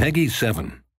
Peggy 7.